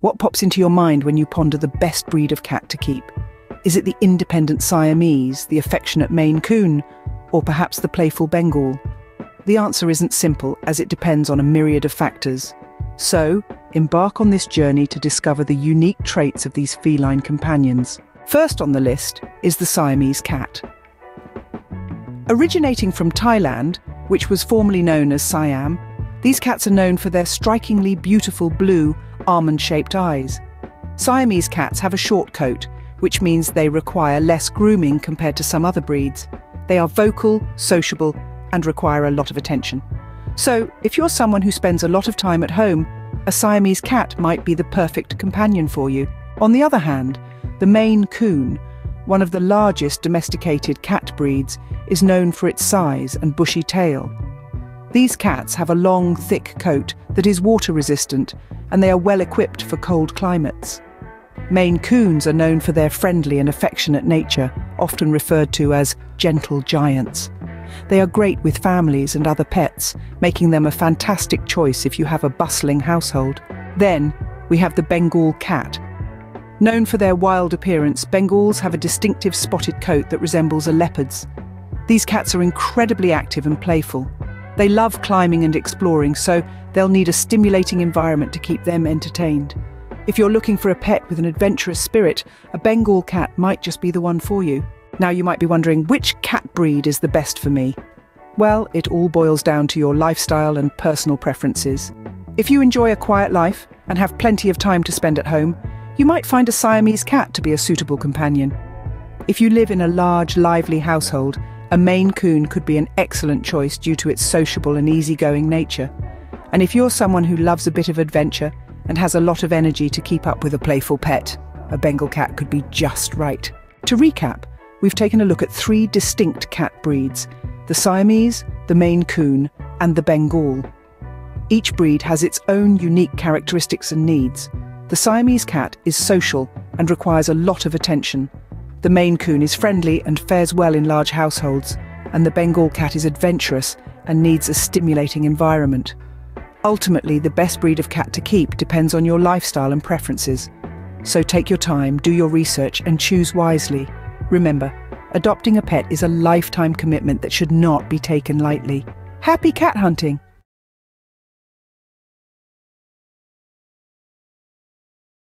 What pops into your mind when you ponder the best breed of cat to keep? Is it the independent Siamese, the affectionate Maine Coon, or perhaps the playful Bengal? The answer isn't simple as it depends on a myriad of factors. So, embark on this journey to discover the unique traits of these feline companions. First on the list is the Siamese cat. Originating from Thailand, which was formerly known as Siam, these cats are known for their strikingly beautiful blue, almond-shaped eyes. Siamese cats have a short coat, which means they require less grooming compared to some other breeds. They are vocal, sociable, and require a lot of attention. So, if you're someone who spends a lot of time at home, a Siamese cat might be the perfect companion for you. On the other hand, the Maine Coon, one of the largest domesticated cat breeds, is known for its size and bushy tail. These cats have a long, thick coat that is water resistant and they are well equipped for cold climates. Maine Coons are known for their friendly and affectionate nature, often referred to as gentle giants. They are great with families and other pets, making them a fantastic choice if you have a bustling household. Then, we have the Bengal cat. Known for their wild appearance, Bengals have a distinctive spotted coat that resembles a leopard's. These cats are incredibly active and playful. They love climbing and exploring, so they'll need a stimulating environment to keep them entertained. If you're looking for a pet with an adventurous spirit, a Bengal cat might just be the one for you. Now you might be wondering, which cat breed is the best for me? Well, it all boils down to your lifestyle and personal preferences. If you enjoy a quiet life and have plenty of time to spend at home, you might find a Siamese cat to be a suitable companion. If you live in a large, lively household, a Maine Coon could be an excellent choice due to its sociable and easygoing nature. And if you're someone who loves a bit of adventure and has a lot of energy to keep up with a playful pet, a Bengal cat could be just right. To recap, we've taken a look at three distinct cat breeds the Siamese, the Maine Coon, and the Bengal. Each breed has its own unique characteristics and needs. The Siamese cat is social and requires a lot of attention, the Maine Coon is friendly and fares well in large households, and the Bengal cat is adventurous and needs a stimulating environment. Ultimately, the best breed of cat to keep depends on your lifestyle and preferences. So take your time, do your research, and choose wisely. Remember, adopting a pet is a lifetime commitment that should not be taken lightly. Happy cat hunting!